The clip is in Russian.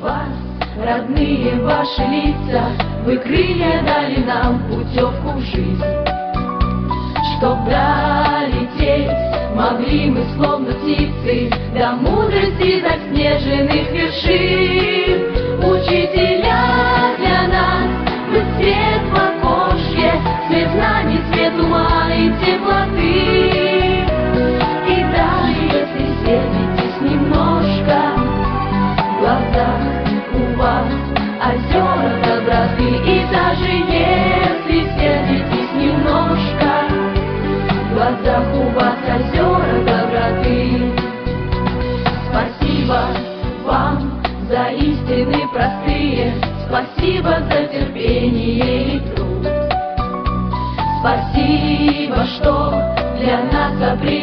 вас, родные ваши лица, Вы крылья дали нам путевку в жизнь. Чтоб долететь, могли мы словно птицы До мудрости заснеженных вершин. Глазах у вас озера доброты. Спасибо вам за истины простые, Спасибо за терпение и труд. Спасибо, что для нас обрели